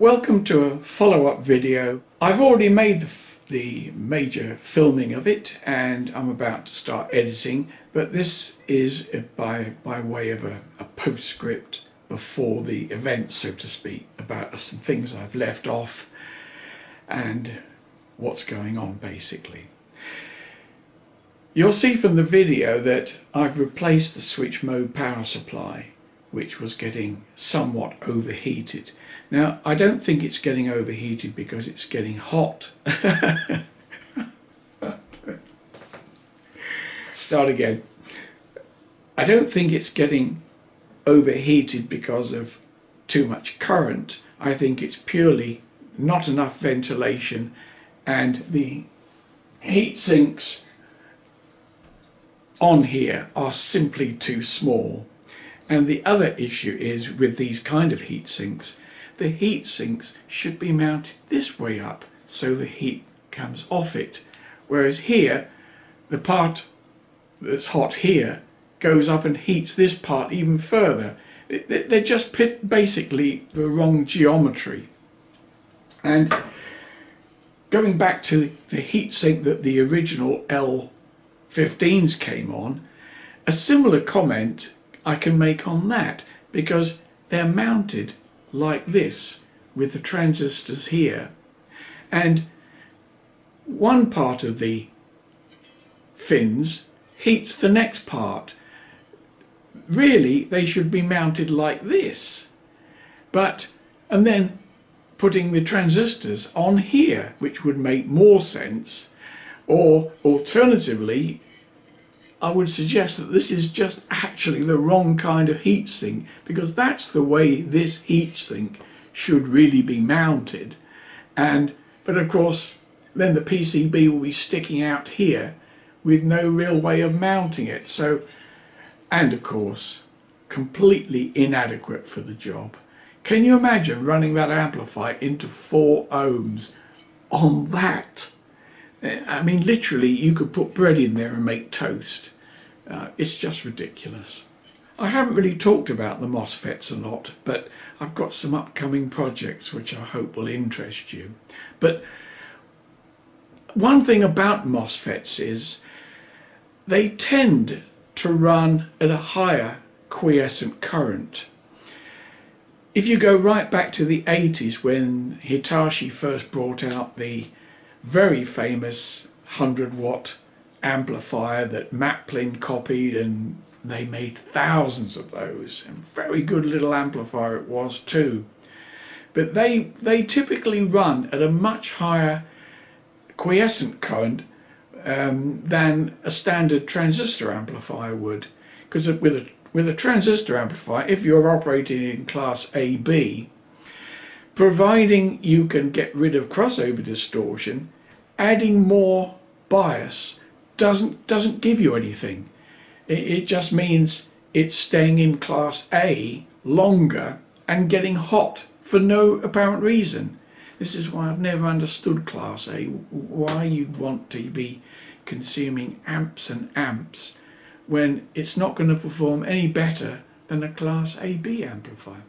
Welcome to a follow-up video. I've already made the, the, major filming of it and I'm about to start editing but this is by, by way of a, a postscript before the event so to speak about some things I've left off and what's going on basically. You'll see from the video that I've replaced the switch mode power supply which was getting somewhat overheated. Now I don't think it's getting overheated because it's getting hot. Start again. I don't think it's getting overheated because of too much current. I think it's purely not enough ventilation and the heat sinks on here are simply too small. And the other issue is with these kind of heat sinks, the heat sinks should be mounted this way up so the heat comes off it. Whereas here, the part that's hot here goes up and heats this part even further. They're just basically the wrong geometry. And going back to the heatsink that the original L15s came on, a similar comment I can make on that because they're mounted like this with the transistors here. And one part of the fins heats the next part. Really they should be mounted like this. But and then putting the transistors on here which would make more sense. Or alternatively I would suggest that this is just actually the wrong kind of heatsink because that's the way this heatsink should really be mounted. And but of course then the PCB will be sticking out here with no real way of mounting it. So and of course completely inadequate for the job. Can you imagine running that amplifier into 4 ohms on that I mean, literally, you could put bread in there and make toast. Uh, it's just ridiculous. I haven't really talked about the MOSFETs a lot, but I've got some upcoming projects which I hope will interest you. But one thing about MOSFETs is they tend to run at a higher quiescent current. If you go right back to the 80s when Hitachi first brought out the very famous 100 watt amplifier that Maplin copied and they made thousands of those and very good little amplifier it was too. But they they typically run at a much higher quiescent current um, than a standard transistor amplifier would. Because with a with a transistor amplifier if you're operating in class AB providing you can get rid of crossover distortion, adding more bias doesn't doesn't give you anything. It, it just means it's staying in class A longer and getting hot for no apparent reason. This is why I've never understood class A, why you'd want to be consuming amps and amps when it's not going to perform any better than a class AB amplifier.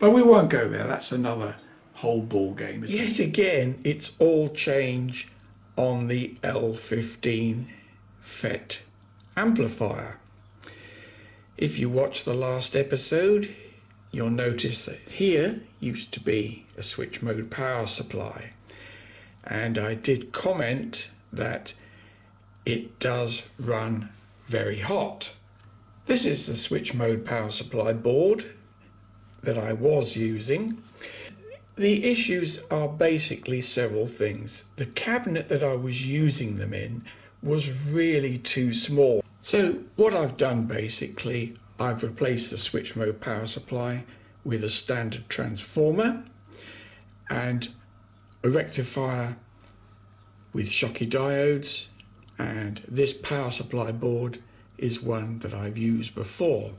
But we won't go there, that's another whole ball game. Yet again, it's all change on the L15 FET amplifier. If you watch the last episode, you'll notice that here used to be a switch mode power supply. And I did comment that it does run very hot. This is the switch mode power supply board that I was using the issues are basically several things. The cabinet that I was using them in was really too small. So what I've done basically, I've replaced the switch mode power supply with a standard transformer and a rectifier with Schottky diodes and this power supply board is one that I've used before.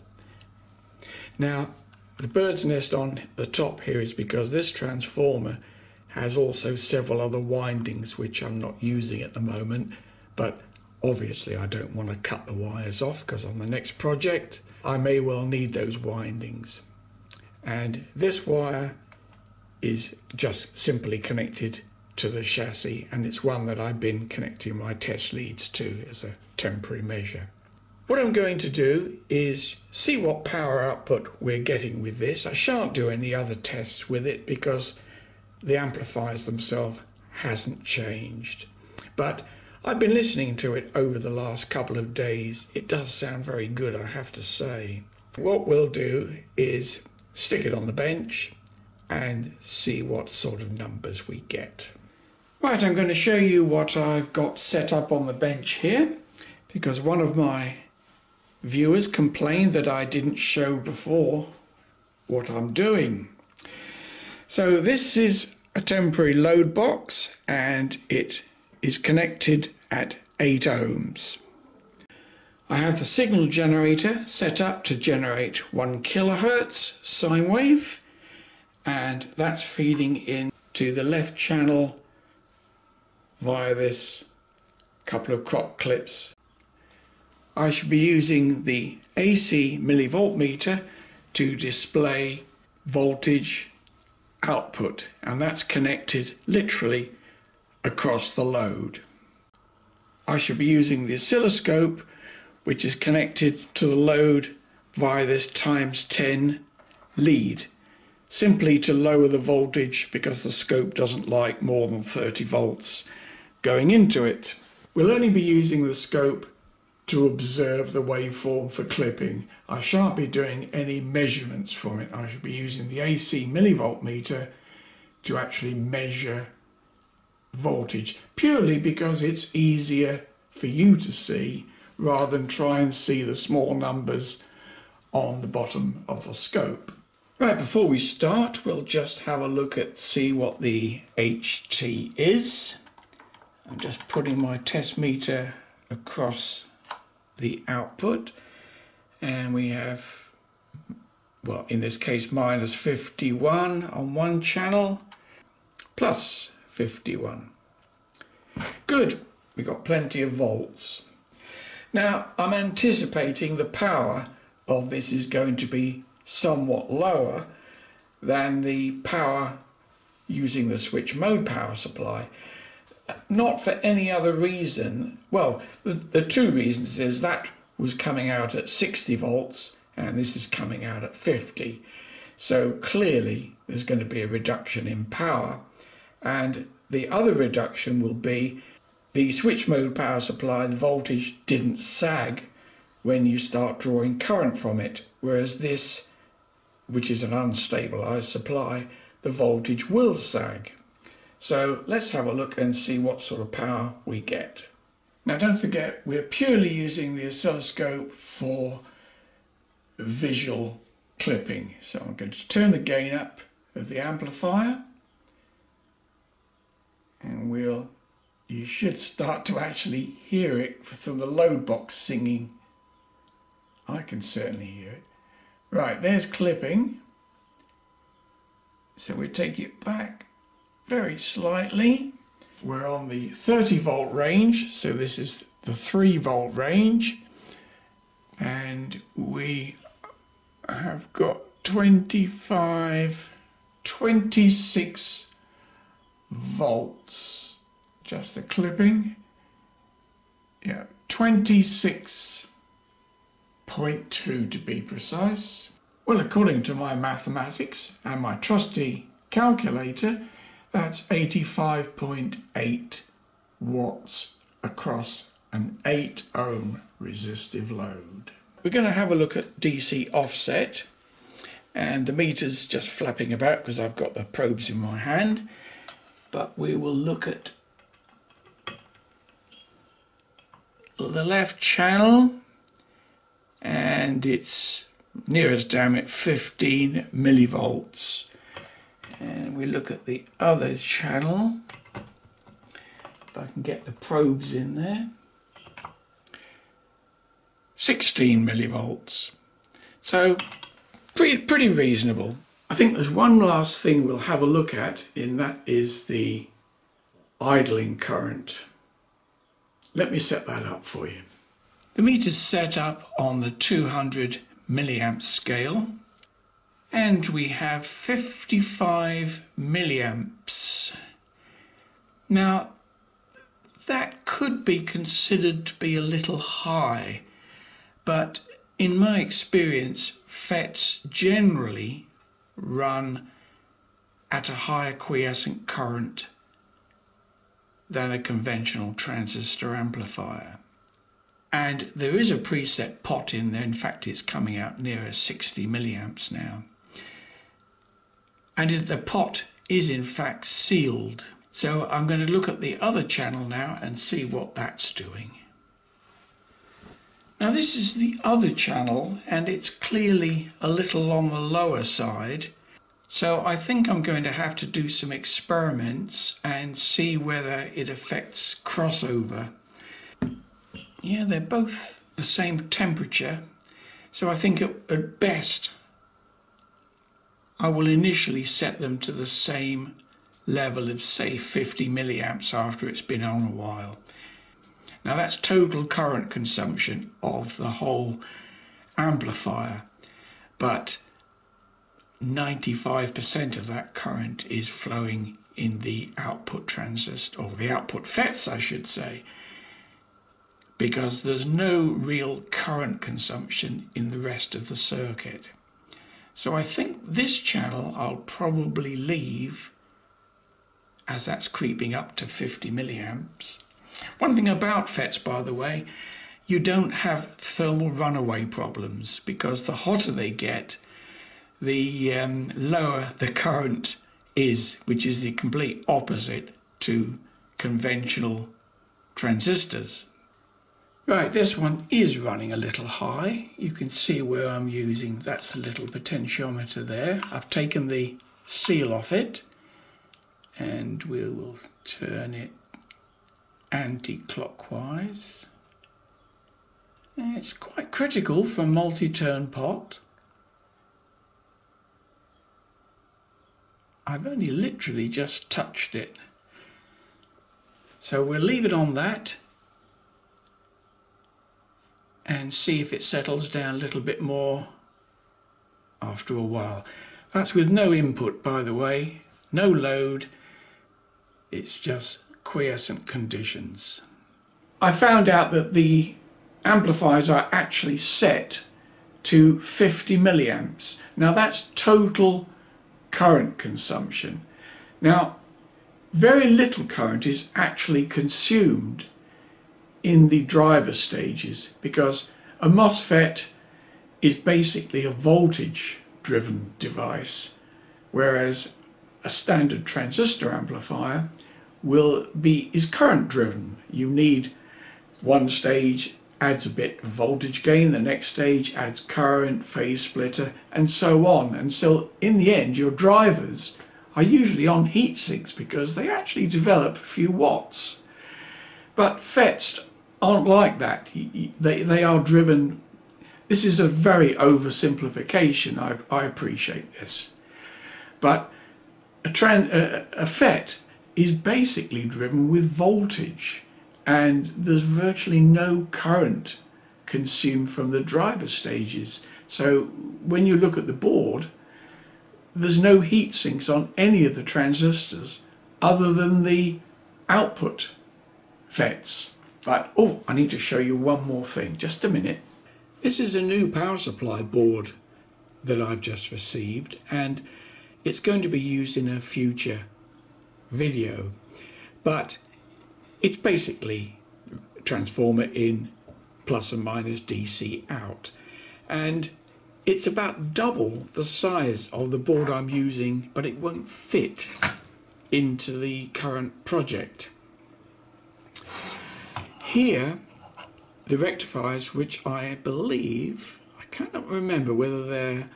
Now the bird's nest on the top here is because this transformer has also several other windings which I'm not using at the moment but obviously I don't want to cut the wires off because on the next project I may well need those windings and this wire is just simply connected to the chassis and it's one that I've been connecting my test leads to as a temporary measure. What I'm going to do is see what power output we're getting with this. I shan't do any other tests with it because the amplifiers themselves hasn't changed. But I've been listening to it over the last couple of days. It does sound very good, I have to say. What we'll do is stick it on the bench and see what sort of numbers we get. Right, I'm going to show you what I've got set up on the bench here because one of my viewers complained that I didn't show before what I'm doing. So this is a temporary load box and it is connected at 8 ohms. I have the signal generator set up to generate 1 kilohertz sine wave and that's feeding in to the left channel via this couple of croc clips. I should be using the AC millivoltmeter to display voltage output and that's connected literally across the load. I should be using the oscilloscope which is connected to the load via this times 10 lead simply to lower the voltage because the scope doesn't like more than 30 volts going into it. We'll only be using the scope to observe the waveform for clipping. I shan't be doing any measurements from it. I should be using the AC millivoltmeter to actually measure voltage purely because it's easier for you to see rather than try and see the small numbers on the bottom of the scope. Right, before we start, we'll just have a look at see what the HT is. I'm just putting my test meter across the output. And we have well in this case minus 51 on one channel plus 51 good. We got plenty of volts. Now I'm anticipating the power of this is going to be somewhat lower than the power using the switch mode power supply not for any other reason. Well, the, the two reasons is that was coming out at 60 volts and this is coming out at 50. So clearly there's going to be a reduction in power. And the other reduction will be the switch mode power supply, the voltage didn't sag when you start drawing current from it, whereas this, which is an unstabilized supply, the voltage will sag. So let's have a look and see what sort of power we get. Now don't forget, we're purely using the oscilloscope for visual clipping. So I'm going to turn the gain up of the amplifier and we'll, you should start to actually hear it from the load box singing. I can certainly hear it. Right, there's clipping. So we take it back very slightly. We're on the 30 volt range, so this is the 3 volt range, and we have got 25, 26 volts. Just the clipping. Yeah, 26.2 to be precise. Well, according to my mathematics and my trusty calculator, that's 85.8 watts across an 8 ohm resistive load. We're going to have a look at DC offset and the meter's just flapping about because I've got the probes in my hand but we will look at the left channel and it's near as damn it 15 millivolts and we look at the other channel. If I can get the probes in there. 16 millivolts. So pretty, pretty reasonable. I think there's one last thing we'll have a look at and that is the idling current. Let me set that up for you. The meter's set up on the 200 milliamp scale and we have 55 milliamps. Now that could be considered to be a little high, but in my experience, FETs generally run at a higher quiescent current than a conventional transistor amplifier. And there is a preset pot in there, in fact it's coming out nearer 60 milliamps now. And the pot is in fact sealed. So I'm going to look at the other channel now and see what that's doing. Now this is the other channel and it's clearly a little on the lower side so I think I'm going to have to do some experiments and see whether it affects crossover. Yeah, they're both the same temperature. So I think at, best I will initially set them to the same level of say 50 milliamps after it's been on a while. Now that's total current consumption of the whole amplifier. But 95% of that current is flowing in the output transistor, or the output FETs, I should say, because there's no real current consumption in the rest of the circuit. So I think this channel I'll probably leave as that's creeping up to 50 milliamps. One thing about FETs, by the way, you don't have thermal runaway problems because the hotter they get, the um, lower the current is, which is the complete opposite to conventional transistors. Right, this one is running a little high. You can see where I'm using, that's a little potentiometer there. I've taken the seal off it and we will turn it anti-clockwise. It's quite critical for a multi-turn pot. I've only literally just touched it. So we'll leave it on that and see if it settles down a little bit more after a while. That's with no input by the way, no load, it's just quiescent conditions. I found out that the amplifiers are actually set to 50 milliamps. Now that's total current consumption. Now, very little current is actually consumed in the driver stages because a MOSFET is basically a voltage driven device whereas a standard transistor amplifier will be is current driven you need one stage adds a bit of voltage gain, the next stage adds current, phase splitter, and so on. And so in the end, your drivers are usually on heat sinks because they actually develop a few watts. But FETs aren't like that. They, they are driven, this is a very oversimplification, I, I appreciate this. But a, trend, a, a FET is basically driven with voltage and there's virtually no current consumed from the driver stages. So when you look at the board, there's no heat sinks on any of the transistors other than the output FETs. But, oh, I need to show you one more thing, just a minute. This is a new power supply board that I've just received and it's going to be used in a future video. But it's basically transformer in plus and minus DC out. And it's about double the size of the board I'm using, but it won't fit into the current project. Here, the rectifiers, which I believe, I cannot remember whether they're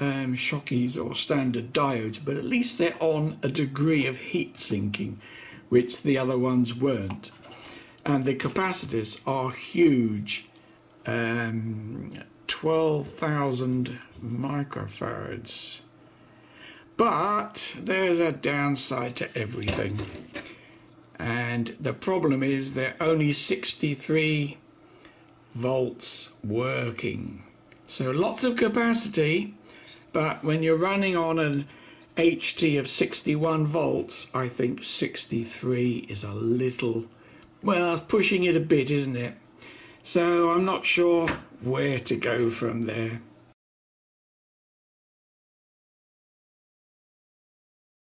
um, or standard diodes, but at least they're on a degree of heat sinking which the other ones weren't. And the capacitors are huge, um, 12,000 microfarads. But there's a downside to everything. And the problem is they're only 63 volts working. So lots of capacity, But when you're running on an HT of 61 volts, I think 63 is a little, well, pushing it a bit, isn't it? So I'm not sure where to go from there.